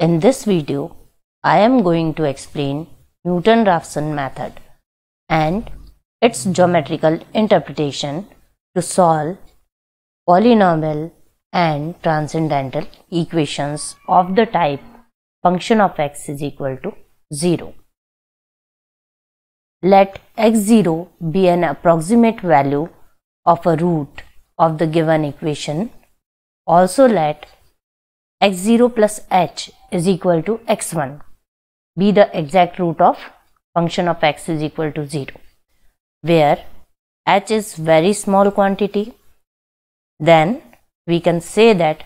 In this video, I am going to explain Newton-Raphson method and its geometrical interpretation to solve polynomial and transcendental equations of the type function of x is equal to 0. Let x0 be an approximate value of a root of the given equation. Also let x0 plus h is equal to x1 be the exact root of function of x is equal to 0 where h is very small quantity then we can say that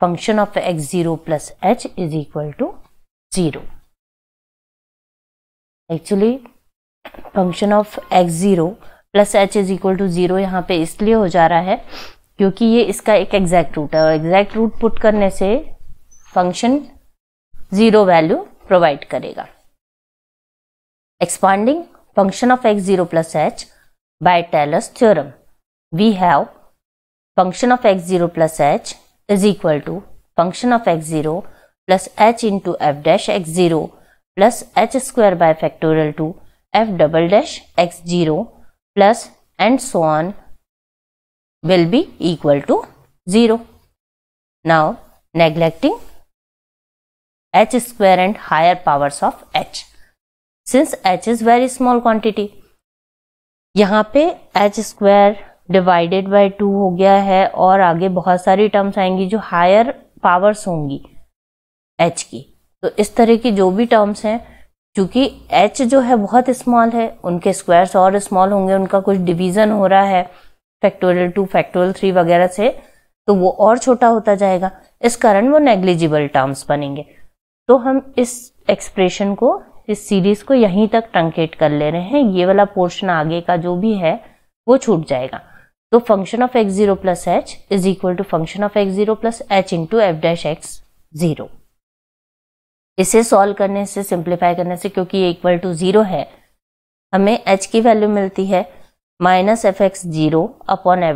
function of x0 plus h is equal to 0 actually function of x0 plus H is equal to zero यहाँ पे इसलिए हो जा रहा है क्योंकि ये इसका एक एग्जैक्ट रूट है और एग्जैक्ट रूट पुट करने से फ़ंक्शन ज़ीरो वैल्यू प्रोवाइड करेगा। Expanding function of x zero plus h by Taylor's theorem we have function of x zero plus h is equal to function of x zero plus h into f dash x zero plus h square by factorial two f double dash x zero plus and so on will be equal to 0. Now neglecting h square and higher powers of h. Since h is very small quantity, यहाँ पे h square divided by two हो गया है और आगे बहुत सारी terms आएँगी जो हायर पावर्स होंगी h की तो इस तरह की जो भी टर्म्स हैं क्योंकि h जो है बहुत स्मॉल है उनके स्क्वायर्स और स्मॉल होंगे उनका कुछ डिवीज़न हो रहा है फैक्टोरियल टू फैक्टोरियल थ्री वगैरह से तो वो और छोटा होता जाएगा। इस कारण वो नेग्लिजिबल टर्म्स बनेंगे। तो हम इस एक्सप्रेशन को, इस सीरीज़ को यहीं तक ट्रंकेट कर ले रहे हैं। ये वाला पोर्शन आगे का जो भी है, वो छूट जाएगा। तो function of x zero plus h is equal to function of x zero plus h into f dash x zero इसे सॉल्व करने से सिंप्लीफाई करने से, क्योंकि ये इक्वल टू ज़ीरो है, हमें एच की वैल्यू मिलती है। Minus f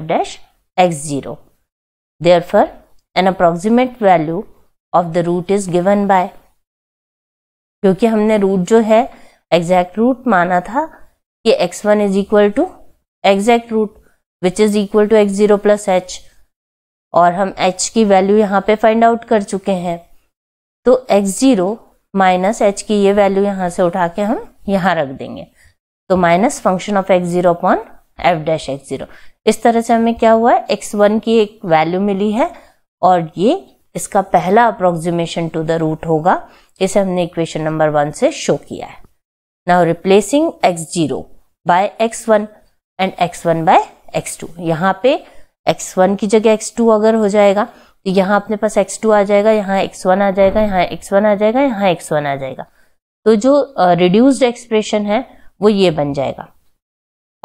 dash x zero therefore an approximate value of the root is given by क्योंकि हमने रूट जो है एग्जैक्ट रूट माना था कि x one is equal to exact root which is equal to x zero plus h और हम H की वैल्यू यहाँ पे फाइंड आउट कर चुके हैं। तो एक्स ज़ीरो माइनस एच की ये वैल्यू यहाँ से उठा के हम यहाँ रख देंगे। तो minus function of x zero upon f dash x zero इस तरह से हमें क्या हुआ है? एक्स वन की एक वैल्यू मिली है और ये इसका पहला अप्रोक्सीमेशन टू द रूट होगा। इसे हमने इक्वेशन नंबर वन से शो किया है। Now replacing x zero by x one and x one by x two यहाँ पे एक्स वन की जगह एक्स टू अगर हो जाएगा तो यहाँ अपने पास एक्स टू आ जाएगा यहाँ एक्स वन आ जाएगा यहाँ एक्स वन आ जाएगा यहाँ एक्स वन आ जाएगा। तो जो रिड्यूस्ड uh, एक्सप्रेशन है वो ये बन जाएगा।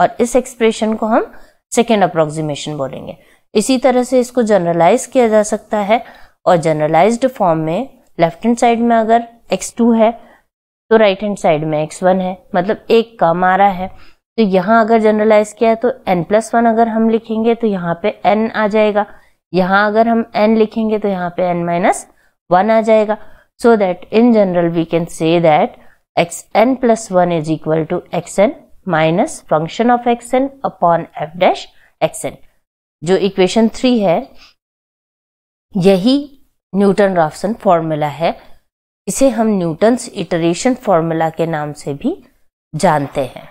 और इस एक्सप्रेशन को हम सेकेंड अप्रोक्सीमेशन बोलेंगे। इसी तरह से इसको जनरलाइज किया जा सकता है और जनरलाइज्ड फॉर्म में लेफ़्ट हैंड साइड में अगर एक्स टू है तो राइट हैंड साइड में एक्स वन है। मतलब एक कम आ रहा है। तो यहाँ अगर जनरलाइज किया है तो एन प्लस वन अगर हम लिखेंगे तो यहाँ पे एन आ जाएगा। यहाँ अगर हम n लिखेंगे तो यहाँ पे n माइनस वन आ जाएगा। So that in general we can say that x n plus one is equal to x n minus function of x n upon f dash x n जो equation three है, यही Newton राफ्सन formula है। इसे हम Newton's iteration formula के नाम से भी जानते हैं।